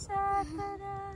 Sakura.